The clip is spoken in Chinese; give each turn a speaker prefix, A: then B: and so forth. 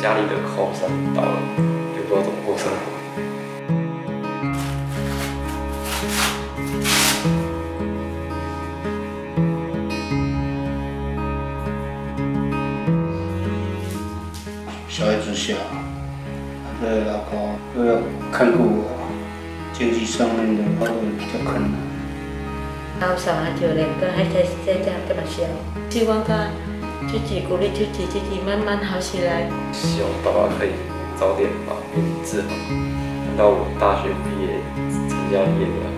A: 家里的靠山倒了，就不知道怎么过生活。
B: 小孩子小，他的老公又要看顾我，经济上面的话会比较困难。
C: 老小孩就两个还在在家不能小，希望他自己鼓励自己，自己慢慢好起来。
A: 希望爸爸可以早点把病治好，等到我大学毕业成家立业了。